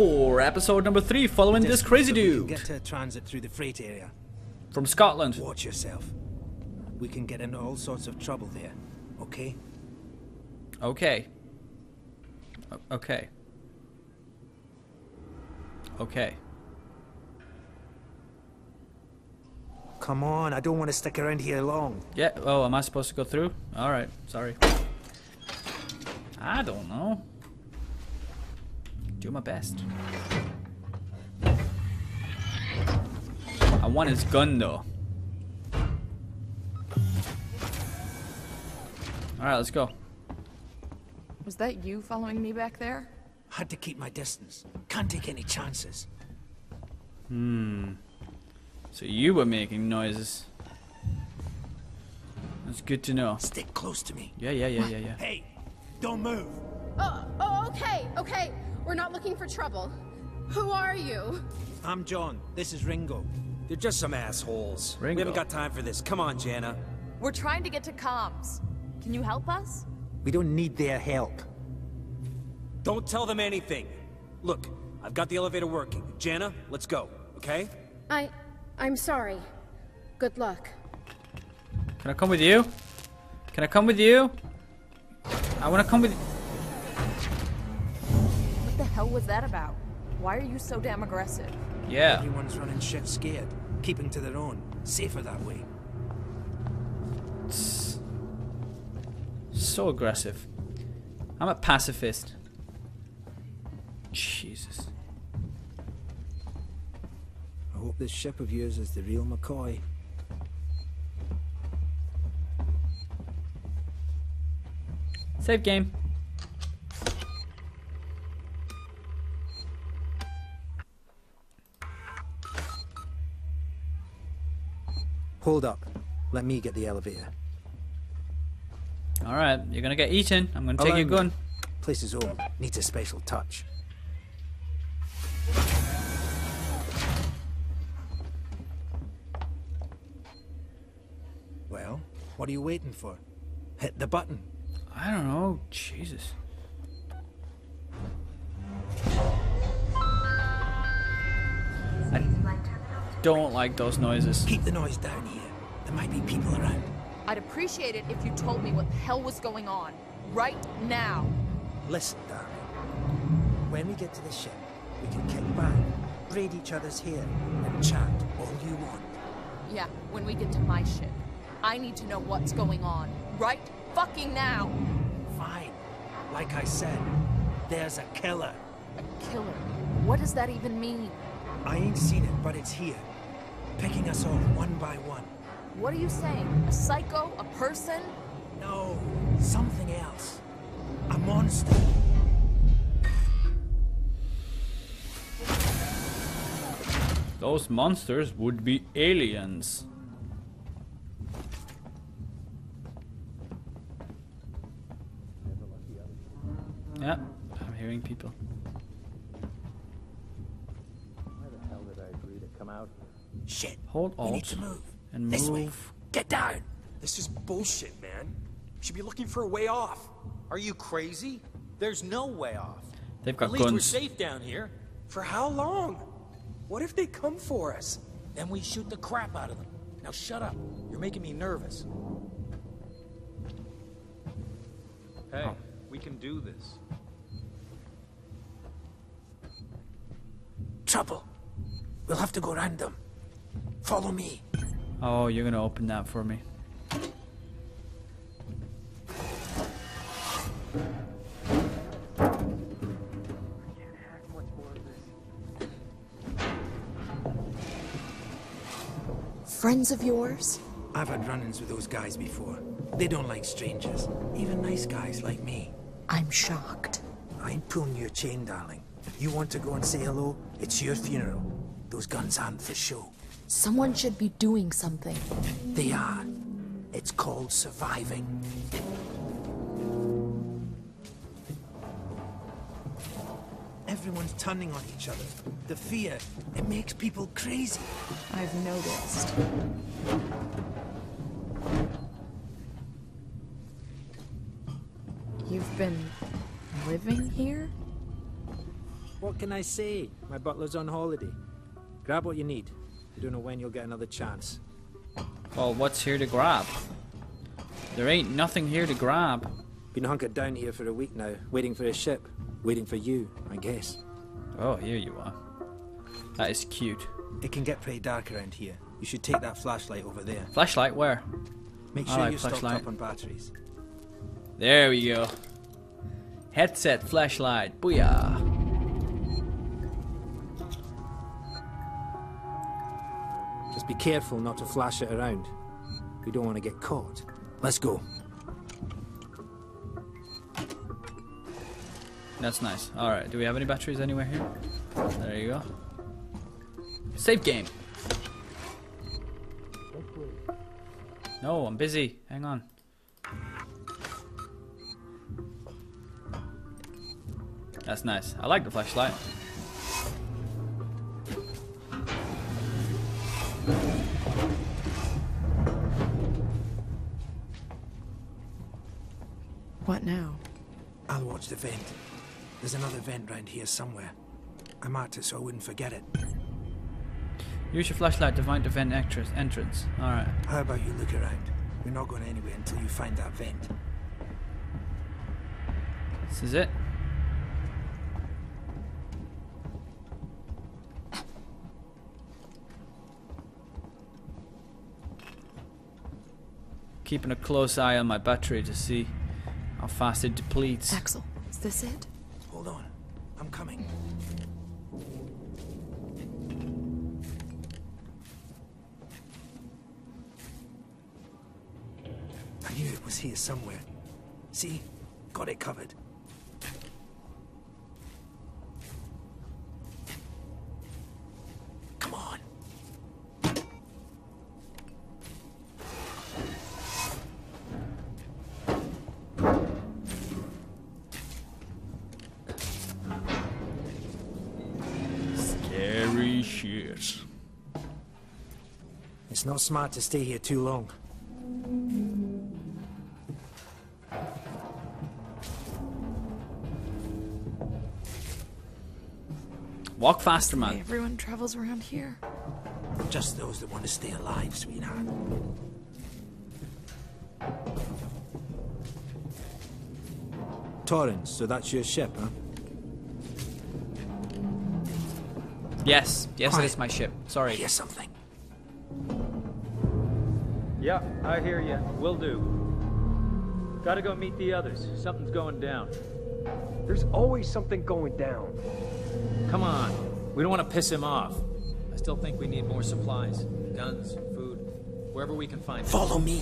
for episode number three, following this crazy So we can dude Get to transit through the freight area. from Scotland. Watch yourself. We can get into all sorts of trouble there. Okay? Okay. Okay. Okay. Come on, I don't want to stick around here long. Yeah. Oh, am I supposed to go through? All right. Sorry. I don't know. Do my best. I want his gun though. All right, let's go. Was that you following me back there? Had to keep my distance. Can't take any chances. Hmm. So you were making noises. That's good to know. Stick close to me. Yeah, yeah, yeah, yeah, yeah. Hey, don't move. Oh, oh, okay, okay. We're not looking for trouble. Who are you? I'm John. This is Ringo. They're just some assholes. Ringo. We haven't got time for this. Come on, Jana. We're trying to get to comms. Can you help us? We don't need their help. Don't tell them anything. Look, I've got the elevator working. Jana, let's go, okay? I. I'm sorry. Good luck. Can I come with you? Can I come with you? I want to come with. What the hell was that about? Why are you so damn aggressive? Yeah. Everyone's running shit scared. Keeping to their own. Safer that way. So aggressive. I'm a pacifist. Jesus. I hope this ship of yours is the real McCoy. Save game. Hold up. Let me get the elevator. All right, you're gonna get eaten. I'm gonna take your gun. Place is old. Needs a special touch. Well, what are you waiting for? Hit the button. I don't know. Jesus. Don't like those noises. Keep the noise down here. There might be people around. I'd appreciate it if you told me what the hell was going on. Right now. Listen, darling. When we get to the ship, we can kick back, braid each other's hair, and chat all you want. Yeah, when we get to my ship. I need to know what's going on. Right fucking now. Fine. Like I said, there's a killer. A killer. What does that even mean? I ain't seen it, but it's here. Picking us off one by one. What are you saying? A psycho? A person? No, something else. A monster. Those monsters would be aliens. Yeah, I'm hearing people. Shit. Hold We need to move. and This way. move. Get down. This is bullshit, man. We should be looking for a way off. Are you crazy? There's no way off. They've got At least we're safe down here. For how long? What if they come for us? Then we shoot the crap out of them. Now shut up. You're making me nervous. Hey, Oh. we can do this. Trouble. We'll have to go round them. Follow me. Oh, you're gonna open that for me. Friends of yours? I've had run-ins with those guys before. They don't like strangers. Even nice guys like me. I'm shocked. I ain't pulling your chain, darling. You want to go and say hello? It's your funeral. Those guns aren't for show. Someone should be doing something. They are. It's called surviving. Everyone's turning on each other. The fear, it makes people crazy. I've noticed. You've been living here? What can I say? My butler's on holiday. Grab what you need. You don't know when you'll get another chance. Well, what's here to grab? There ain't nothing here to grab. Been hunkered down here for a week now, waiting for a ship. Waiting for you, I guess. Oh, here you are. That is cute. It can get pretty dark around here. You should take that flashlight over there. Flashlight, where? Make sure like you're stocked flashlight. up on batteries. There we go. Headset, flashlight, booyah. Careful not to flash it around. We don't want to get caught. Let's go. That's nice. Alright, do we have any batteries anywhere here? There you go. Save game. No, I'm busy. Hang on. That's nice. I like the flashlight. Vent. There's another vent round here somewhere. I marked it so I wouldn't forget it. Use your flashlight to find the vent entrance. entrance. Alright. How about you look around? We're not going anywhere until you find that vent. This is it. Keeping a close eye on my battery to see how fast it depletes. Axel, is this it? Hold on. I'm coming. I knew it was here somewhere. See? Got it covered. Scary shit. It's not smart to stay here too long. Walk faster, man. Everyone travels around here. Just those that want to stay alive, sweetheart. Torrens, so that's your ship, huh? Yes, yes, it Quiet. is my ship. Sorry. Hear something. Yeah, I hear you. Will do. Gotta go meet the others. Something's going down. There's always something going down. Come on. We don't want to piss him off. I still think we need more supplies. Guns, food, wherever we can find it. Follow me.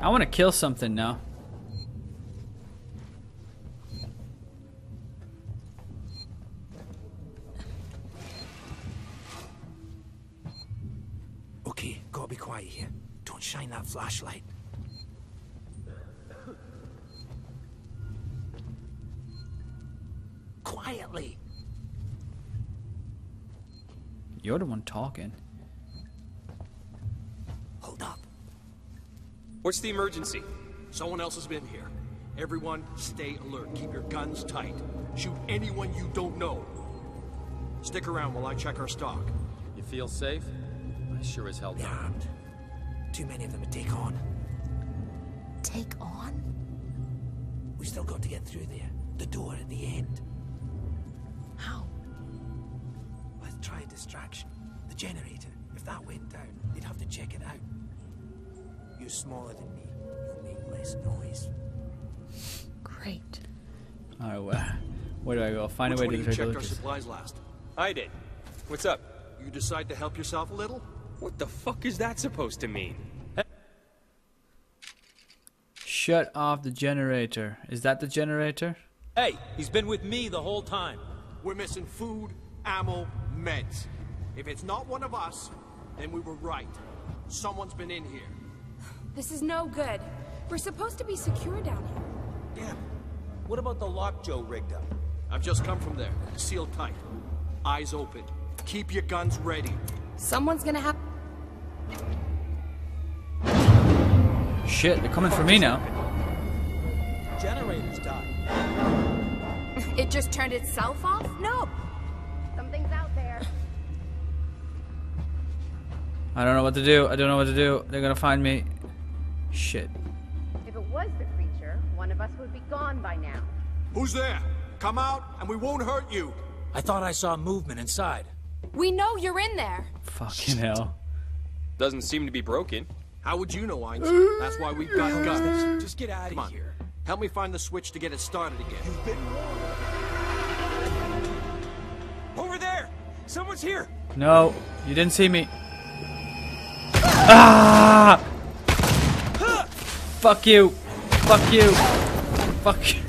I want to kill something now. Flashlight. Quietly. You're the one talking. Hold up. What's the emergency? Someone else has been here. Everyone, stay alert. Keep your guns tight. Shoot anyone you don't know. Stick around while I check our stock. You feel safe? I sure as hell don't. Armed. Too many of them to take on. Take on? We still got to get through there. The door at the end. How? Let's try a distraction. The generator. If that went down, they'd have to check it out. You're smaller than me. You'll make less noise. Great. Alright, where, where do I go? Find Which a way one to of the you checked our supplies last? I did. What's up? You decide to help yourself a little? What the fuck is that supposed to mean? Shut off the generator. Is that the generator? Hey, he's been with me the whole time. We're missing food, ammo, meds. If it's not one of us, then we were right. Someone's been in here. This is no good. We're supposed to be secure down here. Damn. What about the lock Joe rigged up? I've just come from there. Sealed tight. Eyes open. Keep your guns ready. Someone's gonna have. Shit, they're coming for me now. Generators died. It just turned itself off? No. Something's out there. I don't know what to do. I don't know what to do. They're gonna find me. Shit. If it was the creature, one of us would be gone by now. Who's there? Come out, and we won't hurt you. I thought I saw movement inside. We know you're in there. Fucking hell. Doesn't seem to be broken. How would you know, Einstein? That's why we've got guns. Just get out Come of on. here. Help me find the switch to get it started again. You've been Over there! Someone's here! No, you didn't see me. Ah! Fuck you. Fuck you. Fuck you.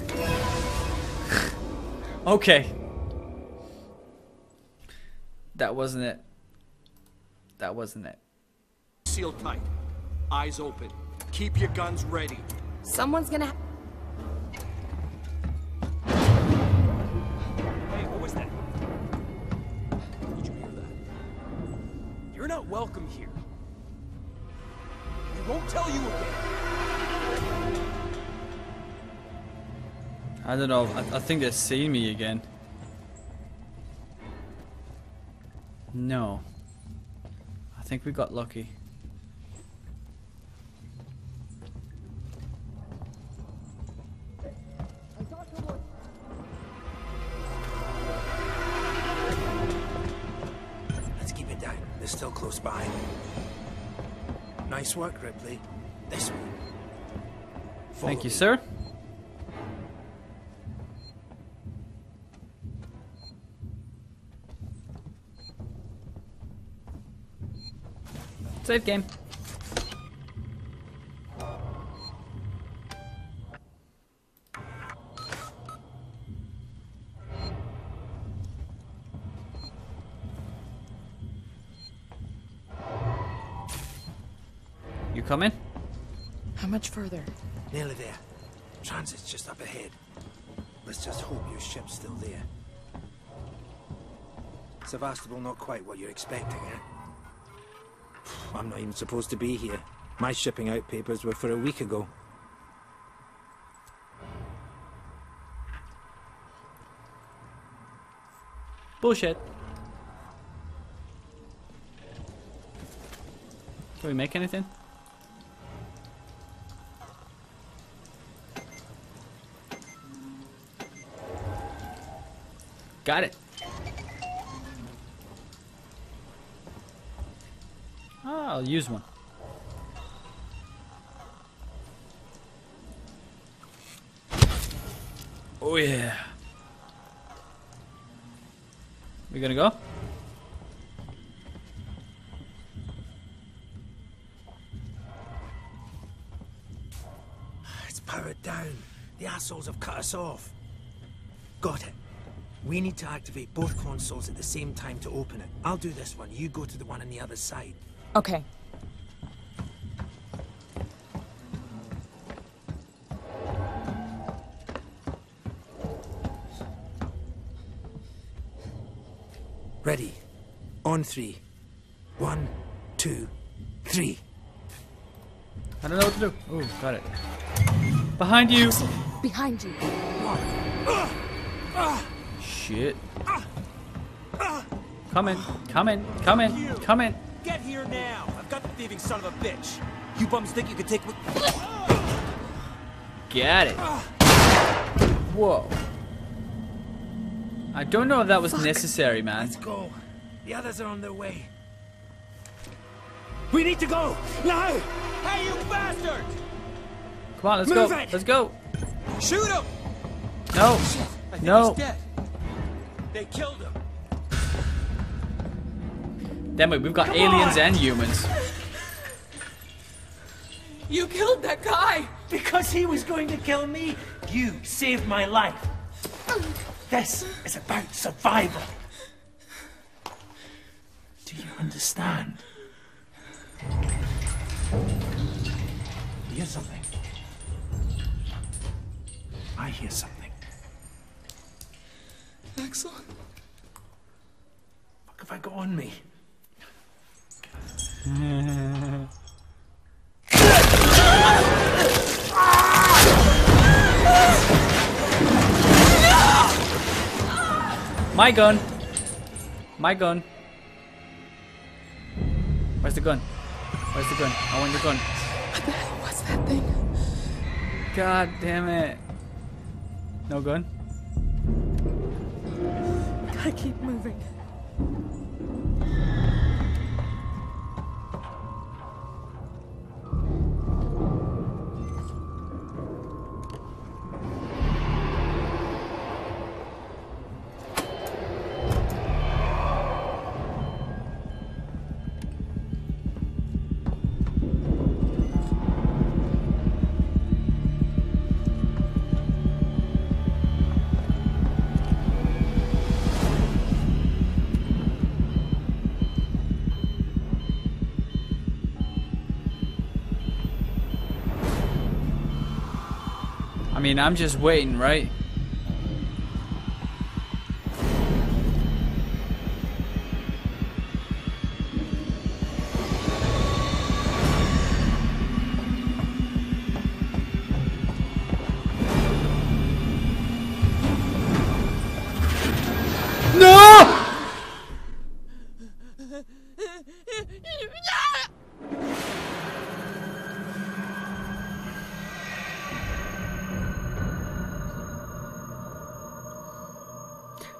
okay. That wasn't it. That wasn't it. sealed tight. Eyes open. Keep your guns ready. Someone's gonna. ha- Hey, what was that? Did you hear that? You're not welcome here. We won't tell you again. I don't know. I, I think they're seeing me again. No. I think we got lucky. This way. Follow Thank you, me. sir. Save game. Coming? How much further? Nearly there. Transit's just up ahead. Let's just hope your ship's still there. Sevastopol not quite what you're expecting, eh? I'm not even supposed to be here. My shipping out papers were for a week ago. Bullshit. Can we make anything? Got it. Ah, I'll use one. Oh yeah. We gonna go? It's powered down. The assholes have cut us off. Got it. We need to activate both consoles at the same time to open it. I'll do this one. You go to the one on the other side. Okay. Ready. On three. One, two, three. I don't know what to do. Oh, got it. Behind you. Behind you. Shit. Come in, come in, come in, come in. Get here now! I've got the thieving son of a bitch! You bums think you can take me- Get it. Whoa. I don't know if that was necessary, man. Let's go. The others are on their way. We need to go! Now! Hey, you bastard! Come on, let's Move go. it. Let's go. Shoot him! No. I think No. He's dead. They killed him. Damn it, we've got aliens and humans. You killed that guy! Because he was going to kill me, you saved my life. This is about survival. Do you understand? Hear something? I hear something. Axel? What have I got on me? My gun! My gun. Where's the gun? Where's the gun? I want your gun. What the hell was that thing? God damn it. No gun? Gotta keep moving. Mean, I'm just waiting, right?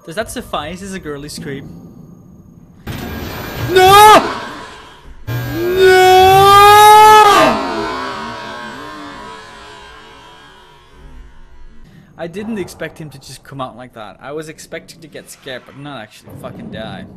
Does that suffice as a girly scream? No! No! I didn't expect him to just come out like that. I was expecting to get scared, but not actually fucking die.